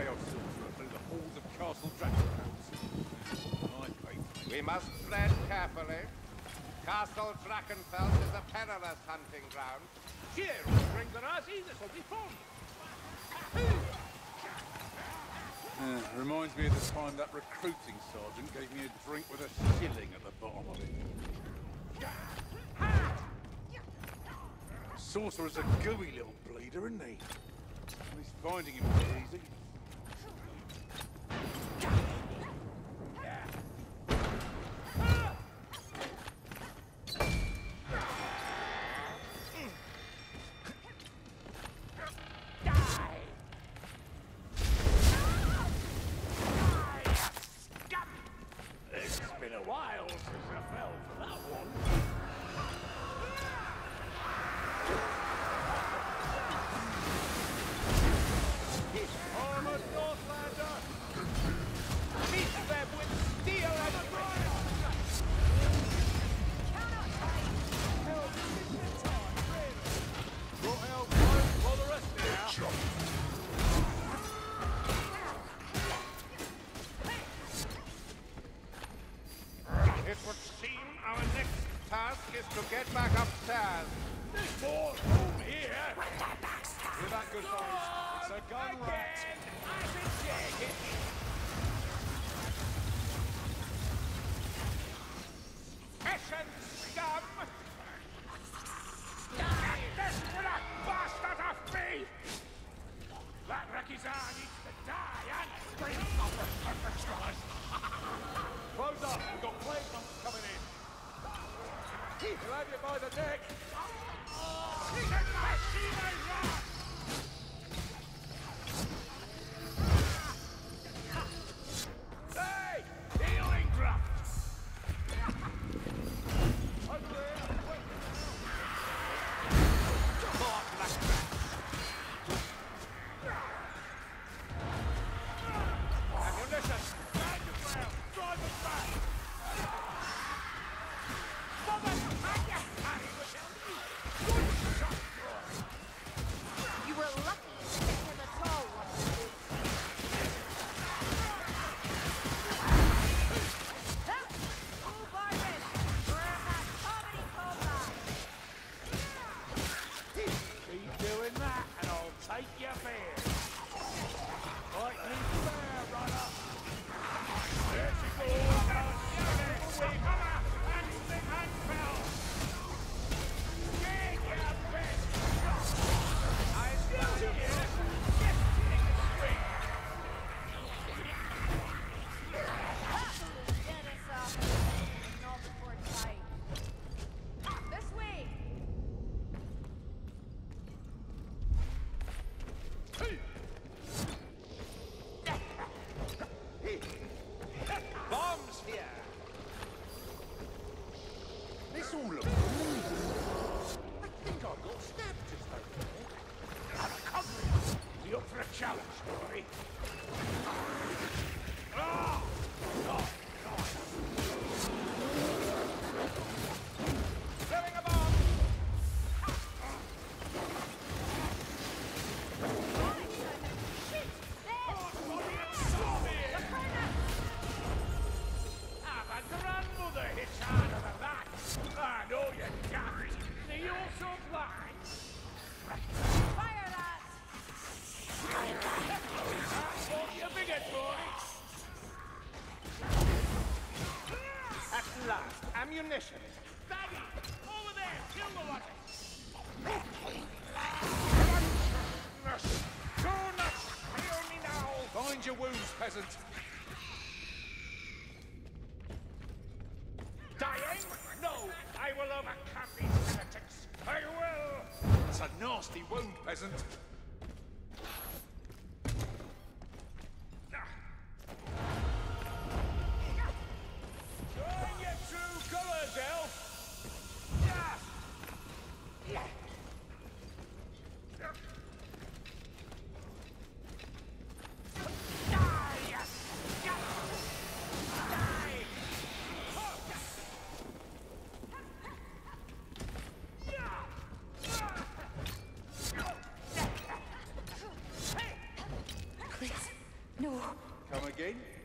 chaos through the halls of Castle Drakenfels. We must tread carefully. Castle Drakenfels is a perilous hunting ground. Cheer will bring the Razi, this will be fun. Uh, reminds me of the time that recruiting sergeant gave me a drink with a shilling at the bottom of it. Ha! Sorcerer's a gooey little bleeder, isn't he? He's finding him easy. Die. Royal by the neck. Oh, oh. ammunition. Baggy, over there, kill the one. Do your wounds, peasant. Dying? No, I will overcome these heretics. I will. It's a nasty wound, peasant. Come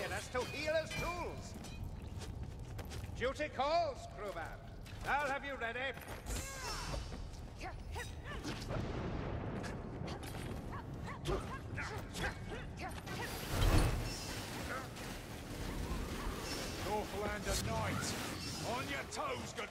guided us to healer's tools. Duty calls, crewman. I'll have you ready. Northlander Knight. On your toes, good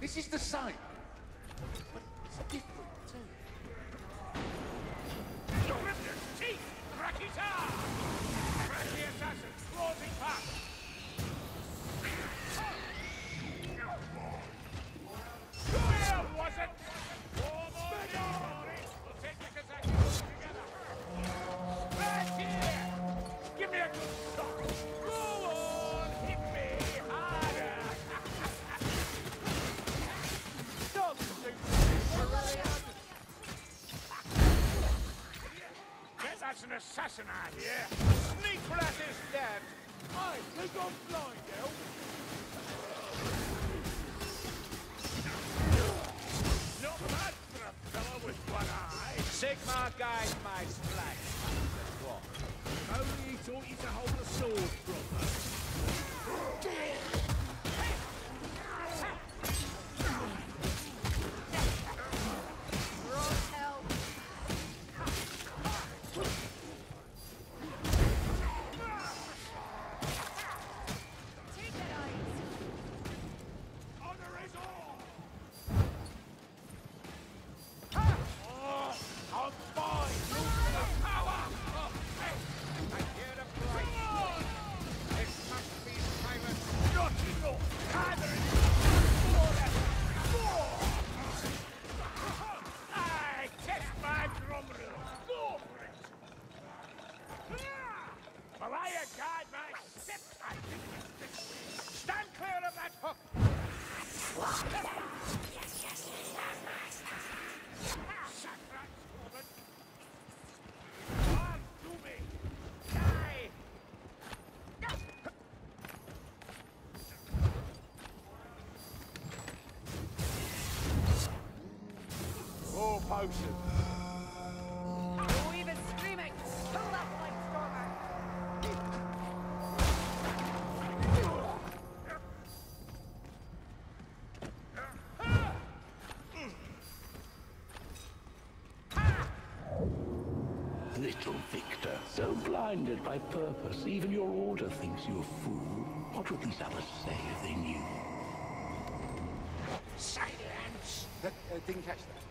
This is the same. Out here. Sneak rat is dead! Hey, they gone blind, Del. Not bad for a fella with one eye. Sigmar guides my splash. Only he taught you to hold a sword proper. More potion. Screaming! Pull that Blightstormer! Little Victor, so blinded by purpose, even your order thinks you a fool. What would these others say if they knew? Silence! Uh, uh, didn't catch that.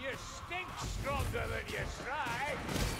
You stink stronger than you try!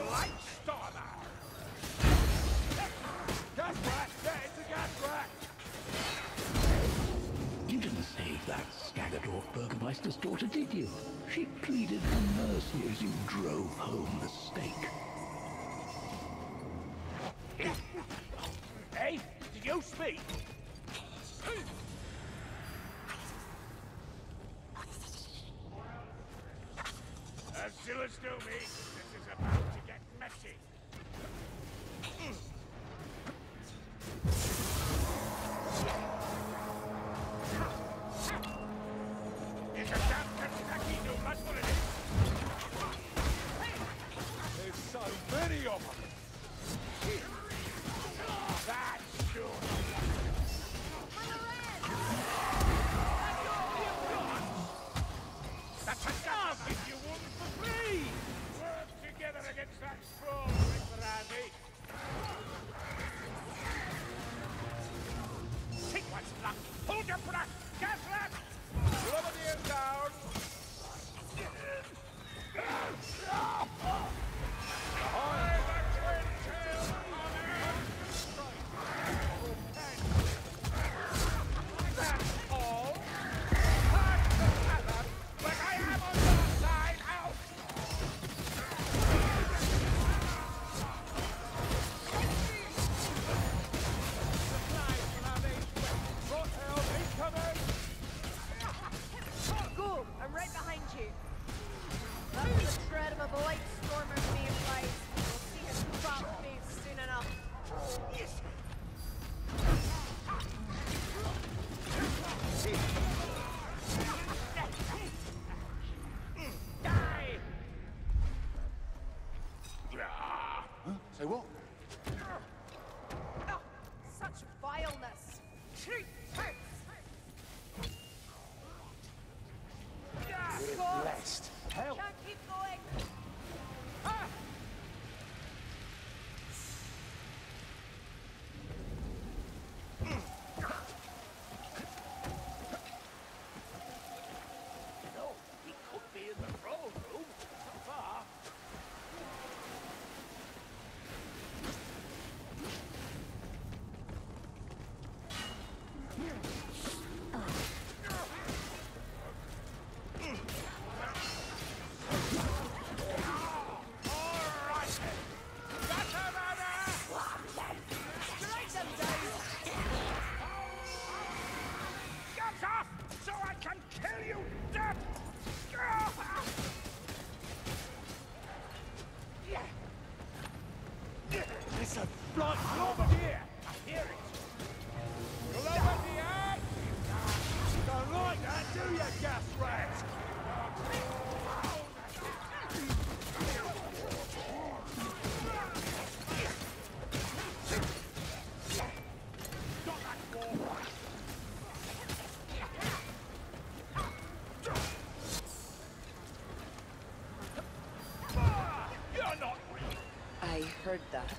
heard that.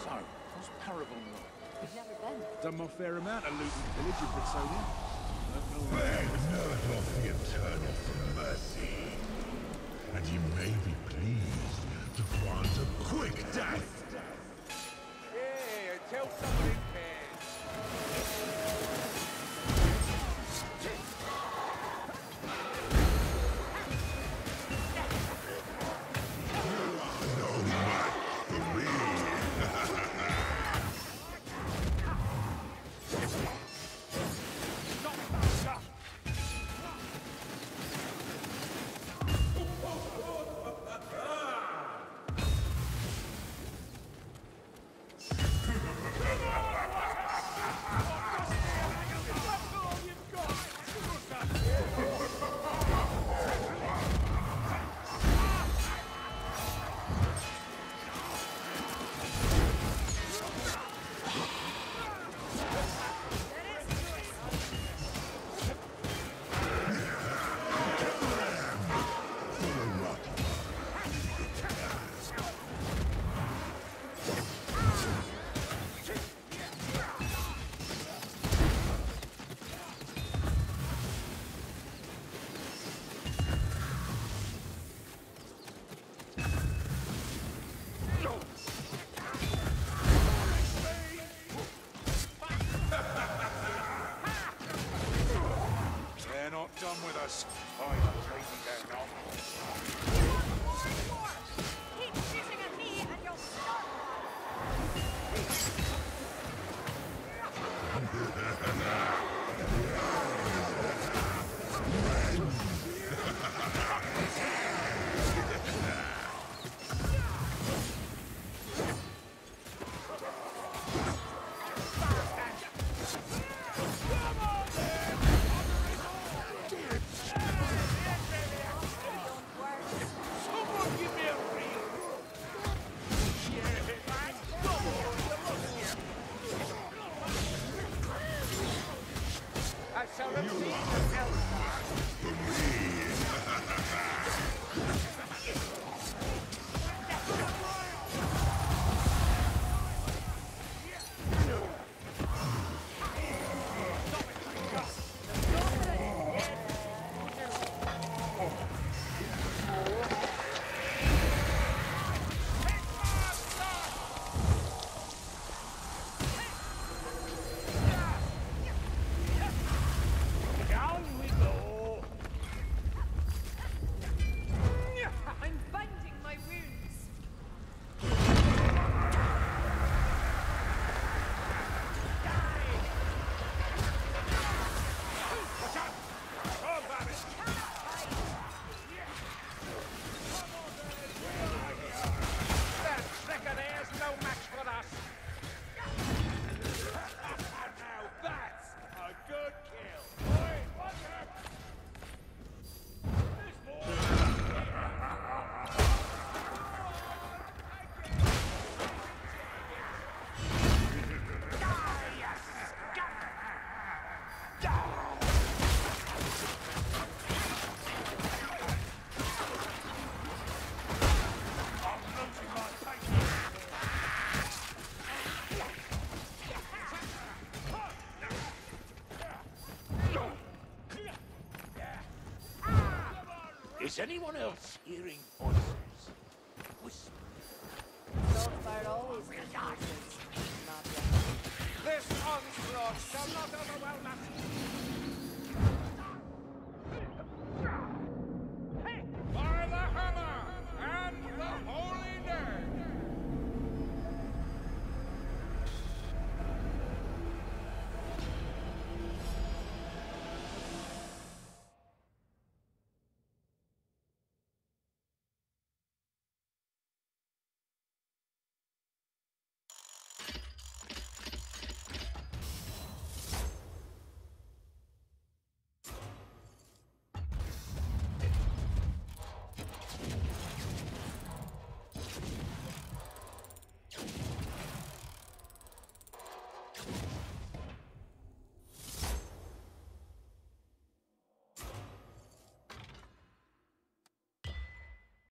So, what's Paragon like? We've never been. Done my fair amount of loot and pillage in Bretonnia. Beg not of the eternal for mercy, and you may be pleased to grant a quick death. Yeah, tell somebody. Is anyone else hearing voices? Whisper. Always confuses. Not yet. This onslaught shall not overwhelm us.